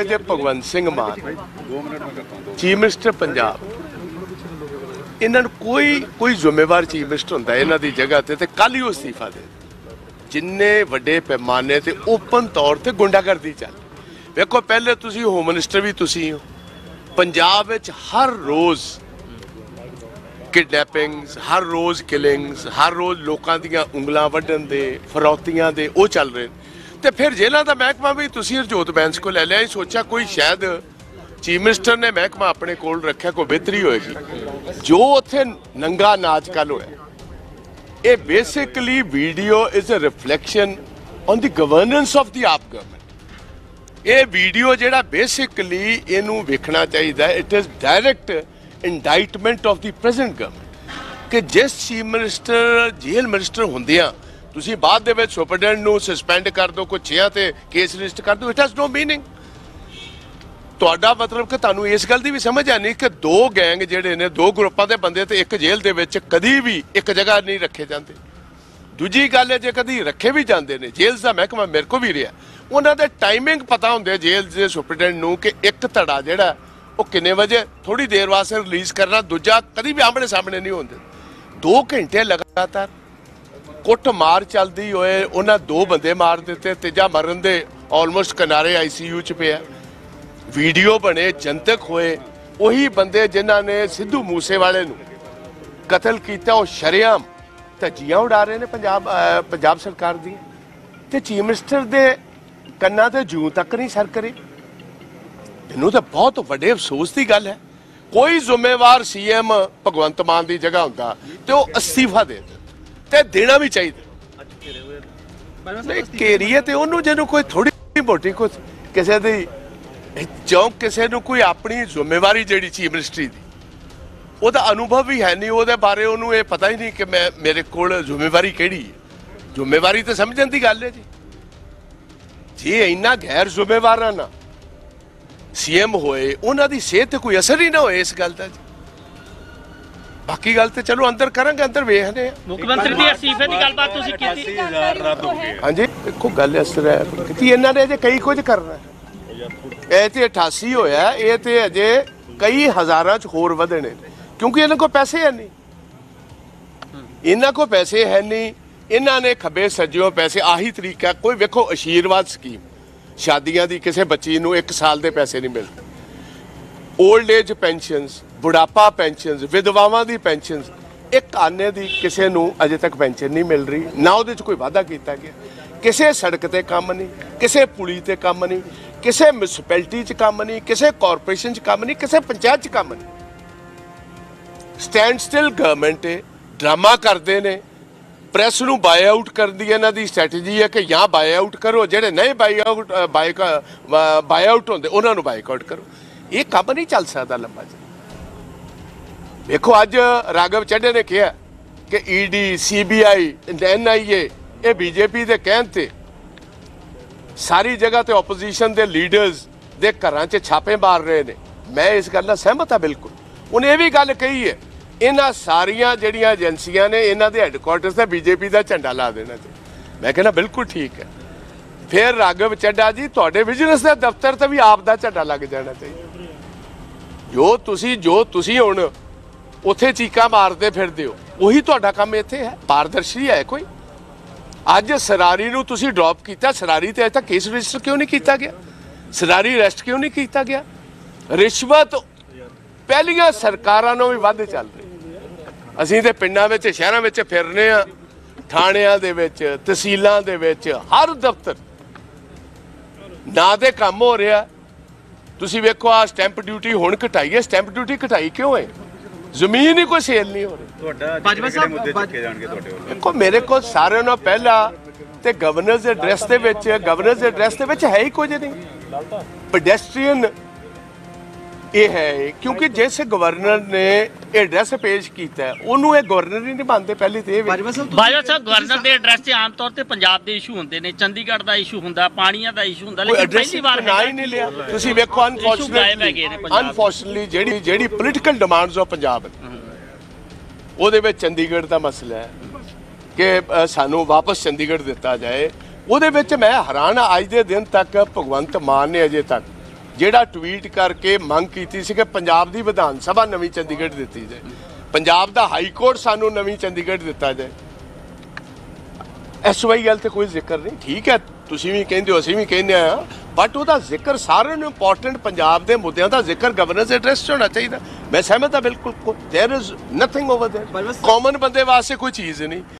ਕਿ ਜੇ Bhagwant Singh Mann chief minister Punjab, ਇਹਨਾਂ ਨੂੰ ਕੋਈ ਕੋਈ ਜ਼ਿੰਮੇਵਾਰ ਚੀਫ ਮਿਨਿਸਟਰ ਹੁੰਦਾ ਇਹਨਾਂ ਦੀ ਜਗ੍ਹਾ ਤੇ ਤੇ ਕੱਲ ਹੀ ਉਹ ਅਸਤੀਫਾ ਦੇ ਜਿੰਨੇ ਵੱਡੇ ਪੈਮਾਨੇ ਤੇ ਓਪਨ ਤੌਰ ਤੇ ਗੁੰਡਾਗਰਦੀ ਚੱਲ ਵੇਖੋ, ਪਹਿਲੇ ਤੁਸੀਂ ਹੋਮ ਮਿਨਿਸਟਰ ਵੀ ਤੁਸੀਂ ਹੋ। ਪੰਜਾਬ ਵਿੱਚ ਹਰ ਰੋਜ਼ ਕਿਡਨੈਪਿੰਗਸ, ਹਰ ਰੋਜ਼ ਕਿਲਿੰਗਸ, ਹਰ ਰੋਜ਼ ਲੋਕਾਂ ਦੀਆਂ ਉਂਗਲਾਂ ਵੱਢਣ ਦੇ, ਫਰੌਤੀਆਂ ਦੇ ਉਹ ਚੱਲ ਰਹੇ ਨੇ। ਤੇ ਫਿਰ ਜੇਲ੍ਹਾਂ ਦਾ ਮਹਿਕਮਾ ਵੀ ਤੁਸੀਂ ਹਰਜੋਤ ਬੈਂਸ ਕੋ ਲੈ ਲਿਆ ਇਹ ਸੋਚਿਆ ਕੋਈ ਸ਼ਾਇਦ ਚੀਫ ਮਿਨਿਸਟਰ ਨੇ ਮਹਿਕਮਾ ਆਪਣੇ ਕੋਲ ਰੱਖਿਆ, ਕੋਈ ਬਿਹਤਰੀ ਹੋਏਗੀ ਜੋ ਉੱਥੇ ਨੰਗਾ ਨਾਚ ਕੱਲ ਹੋਇਆ, ਇਹ basically video is a reflection on the governance of the AAP government ਇਹ ਵੀਡੀਓ ਜਿਹੜਾ ਬੇਸਿਕਲੀ ਇਹਨੂੰ ਵੇਖਣਾ ਚਾਹੀਦਾ it is direct indictment of the present government ਕਿ ਜਿਸ ਚੀਫ ਮਿਨਿਸਟਰ, ਜੇਲ੍ਹ ਮਿਨਿਸਟਰ ਹੁੰਦਿਆਂ ਤੁਸੀਂ ਬਾਅਦ ਦੇ ਵਿੱਚ ਸੁਪਰਡੈਂਟ ਨੂੰ ਸਸਪੈਂਡ ਕਰ ਦਿਓ, ਕੋਈ ਛਿਆਂ ਤੇ ਕੇਸ ਲਿਸਟ ਕਰ ਦਿਓ ਇਟ ਹੈਜ਼ ਨੋ ਮੀਨਿੰਗ ਤੁਹਾਡਾ ਮਤਲਬ ਕਿ ਤੁਹਾਨੂੰ ਇਸ ਗੱਲ ਦੀ ਵੀ ਸਮਝ ਆਣੀ ਕਿ ਦੋ ਗੈਂਗ ਜਿਹੜੇ ਨੇ, ਦੋ ਗਰੁੱਪਾਂ ਦੇ ਬੰਦੇ ਤੇ ਇੱਕ ਜੇਲ੍ਹ ਦੇ ਵਿੱਚ ਕਦੀ ਵੀ ਇੱਕ ਜਗ੍ਹਾ ਨਹੀਂ ਰੱਖੇ ਜਾਂਦੇ। ਦੂਜੀ ਗੱਲ ਹੈ, ਜੇ ਕਦੀ ਰੱਖੇ ਵੀ ਜਾਂਦੇ ਨੇ, ਜੇਲ੍ਹ ਦਾ ਮਹਿਕਮਾ ਮੇਰੇ ਕੋ ਵੀ ਰਿਹਾ। ਉਹਨਾਂ ਦੇ ਟਾਈਮਿੰਗ ਪਤਾ ਹੁੰਦੇ ਜੇਲ੍ਹ ਦੇ ਸੁਪਰਡੈਂਟ ਨੂੰ ਕਿ ਇੱਕ ਧੜਾ ਜਿਹੜਾ, ਉਹ ਕਿੰਨੇ ਵਜੇ ਥੋੜੀ ਦੇਰ ਵਾਸਤੇ ਰਿਲੀਜ਼ ਕਰਨਾ, ਦੂਜਾ ਕਦੀ ਵੀ ਆਮਣੇ ਸਾਹਮਣੇ ਨਹੀਂ ਹੁੰਦੇ। 2 ਘੰਟੇ ਲਗਾਤਾਰ ਕੁੱਟ ਮਾਰ ਚੱਲਦੀ ਹੋਏ ਉਹਨਾਂ ਦੋ ਬੰਦੇ ਮਾਰ ਦਿੱਤੇ, ਤੀਜਾ ਮਰਨ ਦੇ ਆਲਮੋਸਟ ਕਿਨਾਰੇ ਆਈਸੀਯੂ ਚ ਪਿਆ। ਵੀਡੀਓ ਬਣੇ, ਜਨਤਕ ਹੋਏ, ਉਹੀ ਬੰਦੇ ਜਿਨ੍ਹਾਂ ਨੇ ਸਿੱਧੂ ਮੂਸੇਵਾਲੇ ਨੂੰ ਕਤਲ ਕੀਤਾ, ਉਹ ਸ਼ਰੇਆਮ ਧੱਜੀਆਂ ਉਡਾ ਰਹੇ ਨੇ ਪੰਜਾਬ ਪੰਜਾਬ ਸਰਕਾਰ ਦੀ ਤੇ ਚੀਫ ਮਿਨਿਸਟਰ ਦੇ ਕੰਨਾਂ ਤੇ ਜੂ ਤੱਕ ਨਹੀਂ ਸਰ ਕਰੇ। ਮੈਨੂੰ ਤਾਂ ਬਹੁਤ ਵੱਡੇ ਅਫਸੋਸ ਦੀ ਗੱਲ ਹੈ। ਕੋਈ ਜ਼ਿੰਮੇਵਾਰ ਸੀਐਮ ਭਗਵੰਤ ਮਾਨ ਦੀ ਜਗ੍ਹਾ ਹੁੰਦਾ ਤੇ ਉਹ ਅਸਤੀਫਾ ਦੇ ਦਿੰਦਾ। ਤੇ ਦੇਣਾ ਵੀ ਚਾਹੀਦਾ। ਨਹੀਂ ਕੇਰੀਏ ਤੇ ਉਹਨੂੰ ਜਿਹਨੂੰ ਕੋਈ ਥੋੜੀ ਮੋਟੀ ਕੋਈ ਕਿਸੇ ਦੀ ਜੋ ਕਿਸੇ ਨੂੰ ਕੋਈ ਆਪਣੀ ਜ਼ਿੰਮੇਵਾਰੀ ਜਿਹੜੀ ਚੀਫ ਮਿਨਿਸਟਰੀ ਦੀ ਉਹਦਾ ਅਨੁਭਵ ਵੀ ਹੈ ਨਹੀਂ ਉਹਦੇ ਬਾਰੇ ਉਹਨੂੰ ਇਹ ਪਤਾ ਹੀ ਨਹੀਂ ਕਿ ਮੈਂ ਮੇਰੇ ਕੋਲ ਜ਼ਿੰਮੇਵਾਰੀ ਕਿਹੜੀ ਹੈ। ਜ਼ਿੰਮੇਵਾਰੀ ਤਾਂ ਸਮਝਣ ਦੀ ਗੱਲ ਹੈ ਜੀ। ਜੇ ਇੰਨਾ ਗੈਰ ਜ਼ਿੰਮੇਵਾਰਾਂ ਨਾ ਸੀਐਮ ਹੋਏ ਉਹਨਾਂ ਦੀ ਸਿਹਤ ਤੇ ਕੋਈ ਅਸਰ ਹੀ ਨਾ ਹੋਏ ਇਸ ਗੱਲ ਦਾ ਜੀ। ਬਾਕੀ ਗੱਲ ਤੇ ਚਲੋ ਅੰਦਰ ਕਰਾਂਗੇ ਅੰਦਰ ਵੇਖਦੇ ਆ ਮੁੱਖ ਮੰਤਰੀ ਦੀ ਅਸਤੀਫੇ ਦੀ ਗੱਲਬਾਤ ਤੁਸੀਂ ਕੀਤੀ। 80000 ਰੱਦ ਹੋ। ਗਏ ਹਾਂਜੀ ਦੇਖੋ ਗੱਲ ਇਸ ਤਰ੍ਹਾਂ ਹੈ। ਕਿ ਇਹਨਾਂ ਨੇ ਅਜੇ ਕਈ ਕੁਝ ਕਰਨਾ ਹੈ। ਇਹ ਤੇ 88 ਹੋਇਆ ਇਹ ਤੇ ਅਜੇ ਕਈ ਹਜ਼ਾਰਾਂ ਚ ਹੋਰ ਵਧਣੇ ਨੇ। ਕਿਉਂਕਿ ਇਹਨਾਂ ਕੋਲ ਪੈਸੇ ਹੈ ਨਹੀਂ। ਇਹਨਾਂ ਕੋਲ ਪੈਸੇ ਹੈ ਨਹੀਂ। ਇਹਨਾਂ ਨੇ ਖੱਬੇ ਸੱਜਿਓ ਪੈਸੇ ਆਹੀ ਤਰੀਕਾ ਕੋਈ ਵੇਖੋ ਆਸ਼ੀਰਵਾਦ ਸਕੀਮ। ਸ਼ਾਦੀਆਂ ਦੀ ਕਿਸੇ ਬੱਚੀ ਨੂੰ 1 ਸਾਲ ਦੇ ਪੈਸੇ ਨਹੀਂ ਮਿਲਦੇ। 올ਡ ਏਜ ਪੈਨਸ਼ਨਸ ਬੁਢਾਪਾ ਪੈਨਸ਼ਨਸ ਵਿਧਵਾਵਾਂ ਦੀ ਪੈਨਸ਼ਨਸ ਇੱਕ ਆਨੇ ਦੀ ਕਿਸੇ ਨੂੰ ਅਜੇ ਤੱਕ ਪੈਨਸ਼ਨ ਨਹੀਂ ਮਿਲ ਰਹੀ, ਨਾ ਉਹਦੇ 'ਚ ਕੋਈ ਵਾਅਦਾ ਕੀਤਾ ਗਿਆ। ਕਿਸੇ ਸੜਕ ਤੇ ਕੰਮ ਨਹੀਂ, ਕਿਸੇ ਪੁਲੀ ਤੇ ਕੰਮ ਨਹੀਂ, ਕਿਸੇ ਮਿਊਨਿਸਪੈਲਿਟੀ 'ਚ ਕੰਮ ਨਹੀਂ, ਕਿਸੇ ਕਾਰਪੋਰੇਸ਼ਨ 'ਚ ਕੰਮ ਨਹੀਂ, ਕਿਸੇ ਪੰਚਾਇਤ 'ਚ ਕੰਮ ਨਹੀਂ। ਸਟੈਂਡ ਸਟਿਲ ਗਵਰਨਮੈਂਟ ਹੈ ਡਰਾਮਾ ਕਰਦੇ ਨੇ। ਪ੍ਰੈਸ ਨੂੰ ਬਾਏ ਆਊਟ ਕਰਨ ਦੀ ਇਹਨਾਂ ਦੀ ਸਟ੍ਰੈਟਜੀ ਹੈ ਕਿ ਜਾਂ ਬਾਏ ਆਊਟ ਕਰੋ, ਜਿਹੜੇ ਨਹੀਂ ਬਾਈ ਆਊਟ ਬਾਈ ਆਊਟ ਹੁੰਦੇ, ਉਹਨਾਂ ਨੂੰ ਬਾਈਕਾਟ ਕਰੋ। ਇਹ ਕੰਮ ਨਹੀਂ ਚੱਲ ਸਕਦਾ ਲੰਬਾ ਜੀ ਵੇਖੋ, ਅੱਜ ਰਾਗਵ ਚੱਡੇ ਨੇ ਕਿਹਾ ਕਿ ਈਡੀ ਸੀਬੀਆਈ ਐਨਆਈਏ ਇਹ ਬੀਜੇਪੀ ਦੇ ਕਹਿਣ ਤੇ ਸਾਰੀ ਜਗ੍ਹਾ ਤੇ ਆਪੋਜੀਸ਼ਨ ਦੇ ਲੀਡਰਸ ਦੇ ਘਰਾਂ 'ਚ ਛਾਪੇ ਮਾਰ ਰਹੇ ਨੇ। ਮੈਂ ਇਸ ਗੱਲ ਨਾਲ ਸਹਿਮਤ ਹਾਂ ਬਿਲਕੁਲ। ਉਹਨੇ ਇਹ ਵੀ ਗੱਲ ਕਹੀ ਹੈ, ਇਹਨਾਂ ਸਾਰੀਆਂ ਜਿਹੜੀਆਂ ਏਜੰਸੀਆਂ ਨੇ, ਇਹਨਾਂ ਦੇ ਹੈੱਡਕੁਆਰਟਰਸ ਤੇ ਬੀਜੇਪੀ ਦਾ ਝੰਡਾ ਲਾ ਦੇਣਾ ਚਾਹੀਦਾ ਮੈਂ ਕਹਿੰਦਾ ਬਿਲਕੁਲ ਠੀਕ ਹੈ। ਫਿਰ ਰਾਗਵ ਚੱਡਾ ਜੀ, ਤੁਹਾਡੇ ਵਿਜਨਸ ਦੇ ਦਫ਼ਤਰ ਤੇ ਵੀ ਆਪ ਦਾ ਝੰਡਾ ਲੱਗ ਜਾਣਾ ਚਾਹੀਦਾ। ਜੋ ਤੁਸੀਂ ਜੋ ਤੁਸੀਂ ਹੁਣ ਉੱਥੇ ਚੀਕਾਂ ਮਾਰਦੇ ਫਿਰਦੇ ਹੋ, ਉਹੀ ਤੁਹਾਡਾ ਕੰਮ ਇੱਥੇ ਹੈ? ਪਾਰਦਰਸ਼ੀ ਹੈ ਕੋਈ? ਅੱਜ ਸਰਾਰੀ ਨੂੰ ਤੁਸੀਂ ਡ੍ਰੌਪ ਕੀਤਾ, ਸਰਾਰੀ ਤੇ ਅਜੇ ਤੱਕ ਕੇਸ ਰਜਿਸਟਰ ਕਿਉਂ ਨਹੀਂ ਕੀਤਾ ਗਿਆ? ਸਰਾਰੀ ਅਰੈਸਟ ਕਿਉਂ ਨਹੀਂ ਕੀਤਾ ਗਿਆ? ਰਿਸ਼ਵਤ ਪਹਿਲੀਆਂ ਸਰਕਾਰਾਂ ਨੂੰ ਵੀ ਵੱਧ ਚੱਲ ਰਹੀ ਅਸੀਂ ਤੇ ਪਿੰਡਾਂ ਵਿੱਚ, ਸ਼ਹਿਰਾਂ ਵਿੱਚ ਫਿਰਨੇ ਆ, ਥਾਣਿਆਂ ਦੇ ਵਿੱਚ, ਤਹਿਸੀਲਾਂ ਦੇ ਵਿੱਚ, ਹਰ ਦਫ਼ਤਰ ਨਾ ਦੇ ਕੰਮ ਹੋ ਰਿਹਾ ਤੁਸੀਂ ਵੇਖੋ ਆ ਸਟੈਂਪ ਡਿਊਟੀ ਹੁਣ ਘਟਾਈ ਹੈ। ਸਟੈਂਪ ਡਿਊਟੀ ਘਟਾਈ ਕਿਉਂ ਹੈ? ਜ਼ਮੀਨ ਹੀ ਕੋਈ ਸੇਲ ਨਹੀਂ ਹੋ ਰਹੀ। ਤੁਹਾਡਾ ਬਾਜਵਾ ਸਾਹਿਬ, ਮੁੱਦੇ ਚੁੱਕੇ ਜਾਣਗੇ ਤੁਹਾਡੇ ਵੱਲੋਂ? ਦੇਖੋ ਮੇਰੇ ਕੋਲ ਸਾਰਿਆਂ ਨਾਲੋਂ ਪਹਿਲਾਂ ਤੇ ਗਵਰਨਰ ਦੇ ਐਡਰੈਸ ਦੇ ਵਿੱਚ ਗਵਰਨਰ ਦੇ ਐਡਰੈਸ ਦੇ ਵਿੱਚ ਹੈ ਹੀ ਕੁਝ ਨਹੀਂ। ਪੈਡੈਸਟਰੀਅਨ ਇਹ ਹੈ ਕਿਉਂਕਿ ਜਿਸ ਗਵਰਨਰ ਨੇ ਇਹ ਐਡਰੈਸ ਪੇਸ਼ ਕੀਤਾ ਉਹਨੂੰ ਇਹ ਗਵਰਨਰ ਹੀ ਨਹੀਂ ਮੰਨਦੇ ਪਹਿਲੀ ਤੇ ਇਹ ਬਾਜਵਾ ਸਾਹਿਬ ਗਵਰਨਰ ਦੇ ਐਡਰੈਸ ਤੇ ਆਮ ਤੌਰ ਤੇ ਪੰਜਾਬ ਦੇ ਇਸ਼ੂ ਹੁੰਦੇ ਨੇ ਚੰਡੀਗੜ੍ਹ ਦਾ ਇਸ਼ੂ ਹੁੰਦਾ ਪਾਣੀਆਂ ਦਾ ਇਸ਼ੂ ਹੁੰਦਾ ਕੋਈ ਲੇਕਿਨ ਐਡਰੈਸ ਪਹਿਲੀ ਵਾਰ ਨਾ ਹੀ ਨਹੀਂ ਲਿਆ। ਤੁਸੀਂ ਵੇਖੋ ਗਾਇਬ ਹੈਗੇ ਨੇ ਅਨਫੋਰਚੂਨੇਟਲੀ ਪੰਜਾਬ ਦੇ। ਅਨਫੋਰਚੂਨੇਟਲੀ ਜਿਹੜੀ ਜਿਹੜੀ ਪੋਲੀਟੀਕਲ ਡਿਮਾਂਡਸ ਆਫ ਪੰਜਾਬ ਨੇ। ਉਹਦੇ ਵਿੱਚ ਚੰਡੀਗੜ੍ਹ ਦਾ ਮਸਲਾ ਹੈ ਕਿ ਅ, ਸਾਨੂੰ ਵਾਪਸ ਚੰਡੀਗੜ੍ਹ ਦਿੱਤਾ ਜਾਏ। ਉਹਦੇ ਵਿੱਚ ਮੈਂ ਹੈਰਾਨ ਹਾਂ ਅੱਜ ਦੇ ਦਿਨ ਤੱਕ ਭਗਵੰਤ ਮਾਨ ਨੇ ਅਜੇ ਤੱਕ ਜਿਹੜਾ ਟਵੀਟ ਕਰਕੇ ਮੰਗ ਕੀਤੀ ਸੀ ਕਿ ਪੰਜਾਬ ਦੀ ਵਿਧਾਨ ਸਭਾ ਨਵੀਂ ਚੰਡੀਗੜ੍ਹ ਦਿੱਤੀ ਜਾਏ ਪੰਜਾਬ ਦਾ ਹਾਈ ਕੋਰਟ ਸਾਨੂੰ ਨਵੀਂ ਚੰਡੀਗੜ੍ਹ ਦਿੱਤਾ ਜਾਏ ਇਸ ਵਾਈ ਗੱਲ ਤੇ ਕੋਈ ਜ਼ਿਕਰ ਨਹੀਂ ਠੀਕ ਹੈ ਤੁਸੀਂ ਵੀ ਕਹਿੰਦੇ ਹੋ ਅਸੀਂ ਵੀ ਕਹਿੰਦੇ ਆ ਬਟ ਉਹਦਾ ਜ਼ਿਕਰ ਸਾਰਿਆਂ ਨੂੰ ਇੰਪੋਰਟੈਂਟ ਪੰਜਾਬ ਦੇ ਮੁੱਦਿਆਂ ਦਾ ਜ਼ਿਕਰ ਗਵਰਨੈਂਸ ਐਡਰੈਸ 'ਚ ਹੋਣਾ ਚਾਹੀਦਾ ਮੈਂ ਸਹਿਮਤ ਹਾਂ ਬਿਲਕੁਲ there is nothing over there common ਬੰਦੇ ਵਾਸਤੇ ਕੋਈ ਚੀਜ਼ ਨਹੀਂ